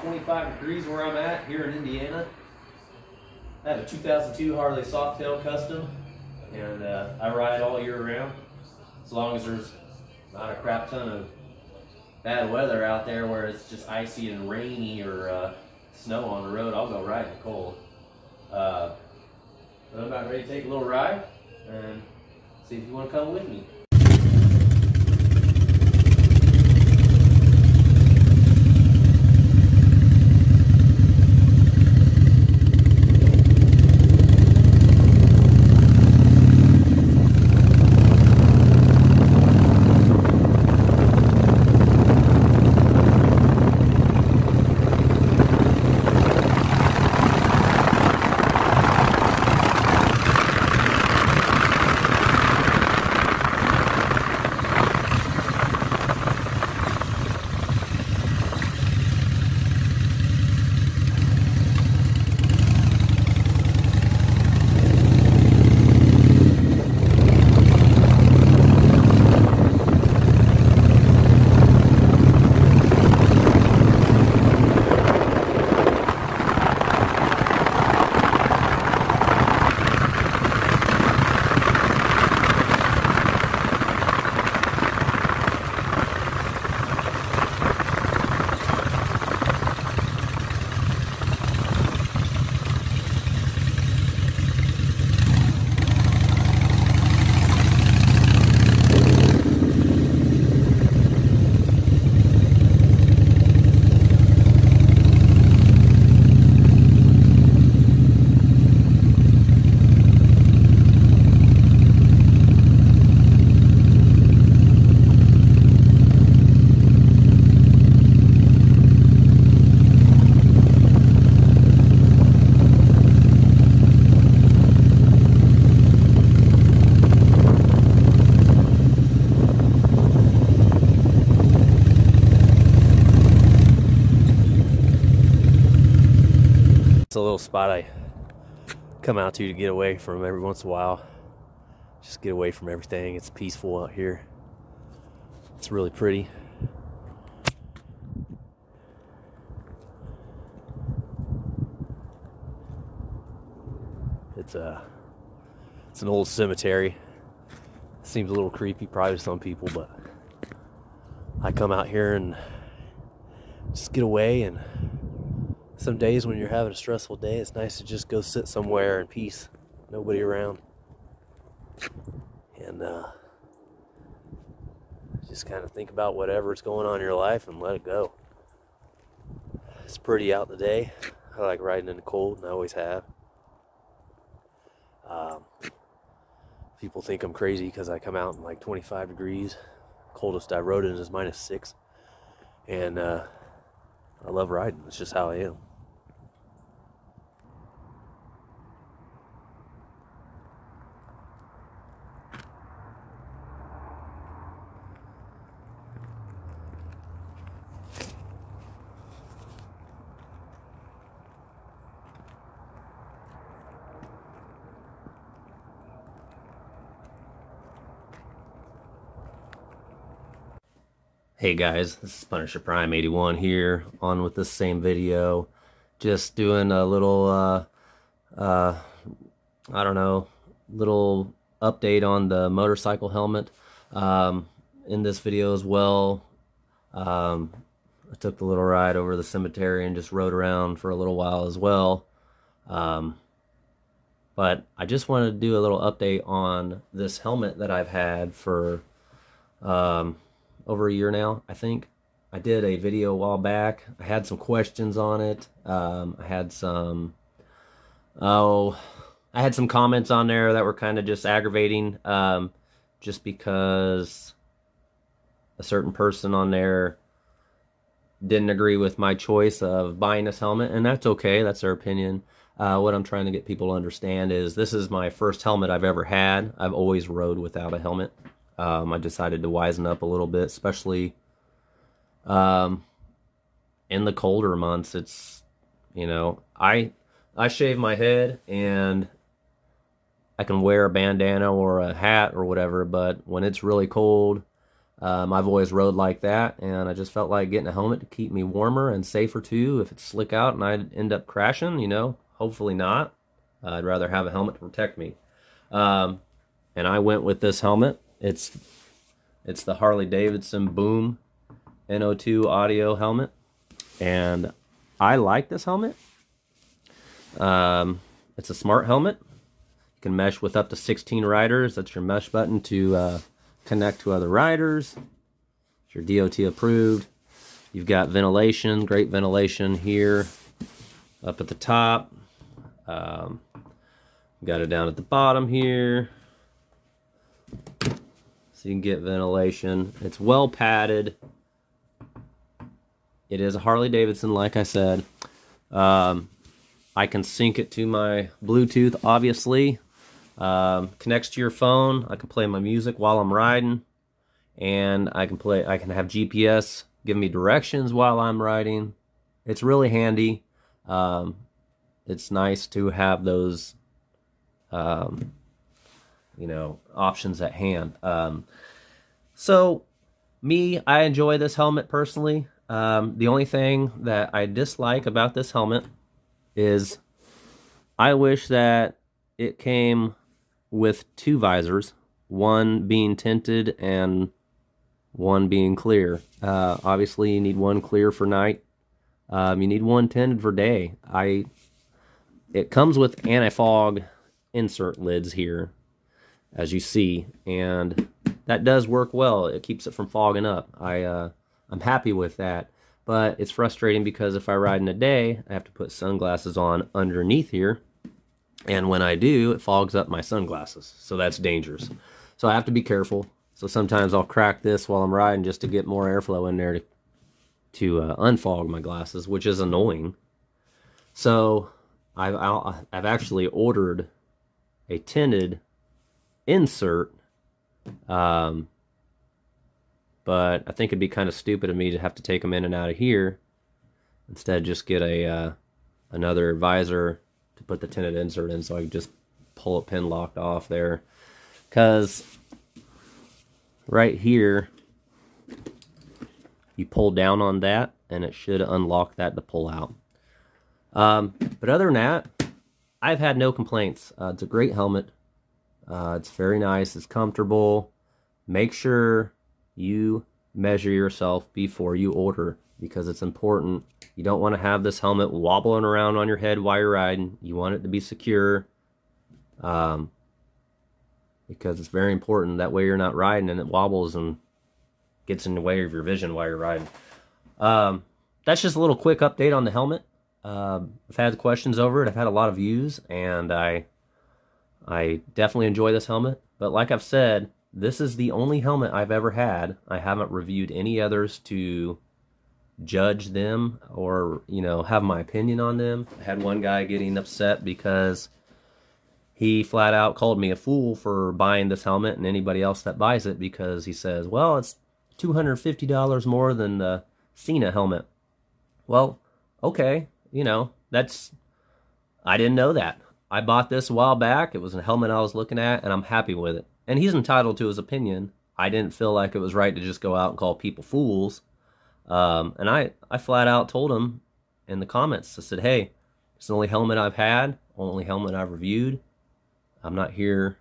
25 degrees where I'm at here in Indiana. I have a 2002 Harley Softail Custom, and uh, I ride all year round. As long as there's not a crap ton of bad weather out there where it's just icy and rainy or uh, snow on the road, I'll go ride in the cold. Uh, I'm about ready to take a little ride and see if you want to come with me. Little spot I come out to to get away from every once in a while. Just get away from everything. It's peaceful out here. It's really pretty. It's a it's an old cemetery. Seems a little creepy probably to some people, but I come out here and just get away and some days when you're having a stressful day, it's nice to just go sit somewhere in peace, nobody around, and uh, just kind of think about whatever's going on in your life and let it go. It's pretty out today. I like riding in the cold, and I always have. Um, people think I'm crazy because I come out in like 25 degrees. Coldest I rode in is minus six, and uh, I love riding. It's just how I am. Hey guys, this is Punisher Prime 81 here, on with this same video. Just doing a little, uh, uh, I don't know, little update on the motorcycle helmet. Um, in this video as well, um, I took the little ride over the cemetery and just rode around for a little while as well. Um, but I just wanted to do a little update on this helmet that I've had for, um, over a year now, I think. I did a video a while back. I had some questions on it. Um, I had some, oh, I had some comments on there that were kind of just aggravating, um, just because a certain person on there didn't agree with my choice of buying this helmet, and that's okay. That's their opinion. Uh, what I'm trying to get people to understand is this is my first helmet I've ever had. I've always rode without a helmet. Um, I decided to wisen up a little bit, especially um, in the colder months. It's you know I I shave my head and I can wear a bandana or a hat or whatever, but when it's really cold, Um, I've always rode like that, and I just felt like getting a helmet to keep me warmer and safer too. If it's slick out and I end up crashing, you know, hopefully not. Uh, I'd rather have a helmet to protect me. Um, and I went with this helmet. It's it's the Harley Davidson Boom NO2 audio helmet, and I like this helmet. Um, it's a smart helmet. You can mesh with up to 16 riders. That's your mesh button to uh, connect to other riders. It's your DOT approved. You've got ventilation, great ventilation here up at the top. Um, got it down at the bottom here. So you can get ventilation. It's well padded. It is a Harley Davidson, like I said. Um, I can sync it to my Bluetooth, obviously. Um, connects to your phone. I can play my music while I'm riding, and I can play. I can have GPS give me directions while I'm riding. It's really handy. Um, it's nice to have those, um, you know, options at hand. Um, so, me, I enjoy this helmet personally. Um, the only thing that I dislike about this helmet is I wish that it came with two visors, one being tinted and one being clear. Uh, obviously, you need one clear for night. Um, you need one tinted for day. I it comes with anti-fog insert lids here, as you see, and that does work well. It keeps it from fogging up. I uh, I'm happy with that. But it's frustrating because if I ride in the day, I have to put sunglasses on underneath here and when I do, it fogs up my sunglasses. So that's dangerous. So I have to be careful. So sometimes I'll crack this while I'm riding just to get more airflow in there to, to uh, unfog my glasses, which is annoying. So I've, I've actually ordered a tinted insert. Um, but I think it'd be kind of stupid of me to have to take them in and out of here. Instead, just get a uh, another visor to put the tinted insert in so I could just pull it pin locked off there. Because right here, you pull down on that and it should unlock that to pull out. Um, but other than that, I've had no complaints. Uh, it's a great helmet. Uh, it's very nice. It's comfortable. Make sure you measure yourself before you order because it's important you don't want to have this helmet wobbling around on your head while you're riding. You want it to be secure um, because it's very important. That way you're not riding and it wobbles and gets in the way of your vision while you're riding. Um, that's just a little quick update on the helmet. Um, I've had questions over it. I've had a lot of views, and I I definitely enjoy this helmet. But like I've said, this is the only helmet I've ever had. I haven't reviewed any others to judge them or you know have my opinion on them. I had one guy getting upset because he flat out called me a fool for buying this helmet and anybody else that buys it because he says, "Well, it's $250 more than the Sena helmet." Well, okay, you know, that's I didn't know that. I bought this a while back. It was a helmet I was looking at and I'm happy with it. And he's entitled to his opinion. I didn't feel like it was right to just go out and call people fools um, and I, I flat out told him in the comments, I said, hey, it's the only helmet I've had, only helmet I've reviewed. I'm not here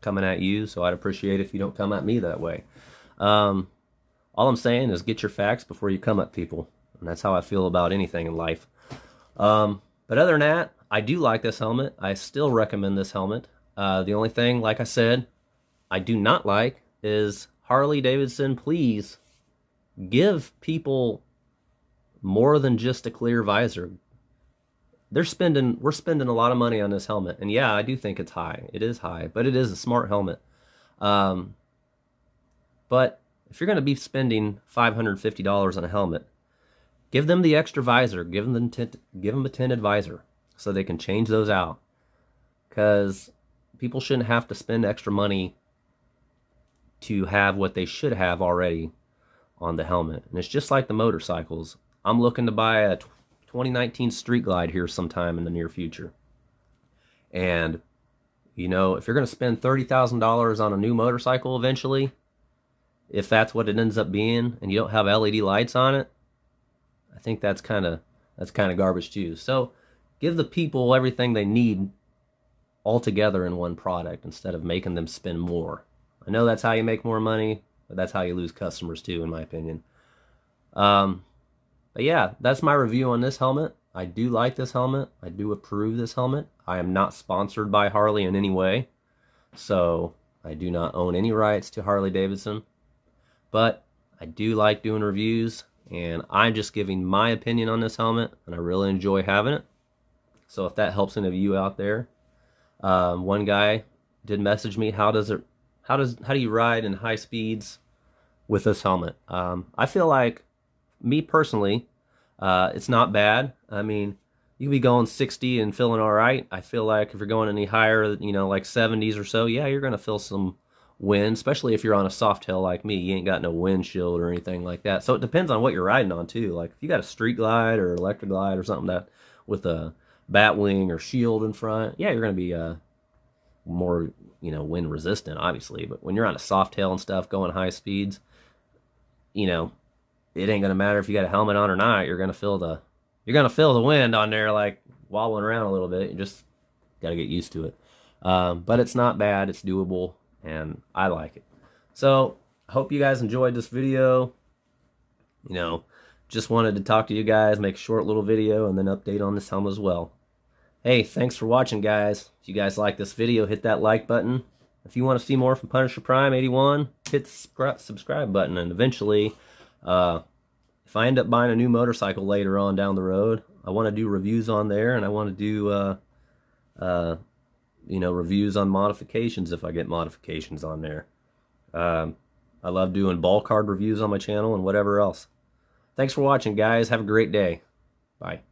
coming at you, so I'd appreciate if you don't come at me that way. Um, all I'm saying is get your facts before you come at people. And that's how I feel about anything in life. Um, but other than that, I do like this helmet. I still recommend this helmet. Uh, the only thing, like I said, I do not like is Harley Davidson, please give people more than just a clear visor. They're spending we're spending a lot of money on this helmet. And yeah, I do think it's high. It is high, but it is a smart helmet. Um, but if you're going to be spending $550 on a helmet, give them the extra visor, give them tint, give them a tinted visor so they can change those out. Cuz people shouldn't have to spend extra money to have what they should have already on the helmet. And it's just like the motorcycles. I'm looking to buy a 2019 Street Glide here sometime in the near future. And, you know, if you're going to spend $30,000 on a new motorcycle eventually, if that's what it ends up being and you don't have LED lights on it, I think that's kind of that's kind of garbage too. So give the people everything they need all together in one product instead of making them spend more. I know that's how you make more money, but that's how you lose customers too, in my opinion. Um, but yeah, that's my review on this helmet. I do like this helmet. I do approve this helmet. I am not sponsored by Harley in any way. So I do not own any rights to Harley Davidson. But I do like doing reviews and I'm just giving my opinion on this helmet and I really enjoy having it. So if that helps any of you out there, um, one guy did message me, how does it, how does, how do you ride in high speeds with this helmet? Um, I feel like me personally, uh, it's not bad. I mean, you can be going 60 and feeling all right. I feel like if you're going any higher, you know, like 70s or so, yeah, you're going to feel some wind, especially if you're on a Softail like me. You ain't got no windshield or anything like that. So it depends on what you're riding on too. Like if you got a street glide or Electra Glide or something that with a bat wing or shield in front, yeah, you're going to be uh, more, you know, wind resistant, obviously. But when you're on a Softail and stuff going high speeds, you know, it ain't going to matter if you got a helmet on or not. You're going to feel the you're gonna feel the wind on there like wobbling around a little bit. You just gotta get used to it. Um, but it's not bad. It's doable, and I like it. So hope you guys enjoyed this video. You know, just wanted to talk to you guys, make a short little video, and then update on this helmet as well. Hey, thanks for watching, guys. If you guys like this video, hit that like button. If you want to see more from Punisher Prime 81, hit the subscribe button, and eventually, uh, if I end up buying a new motorcycle later on down the road, I want to do reviews on there, and I want to do, uh, uh, you know, reviews on modifications if I get modifications on there. Um, I love doing ball card reviews on my channel and whatever else. Thanks for watching, guys. Have a great day. Bye.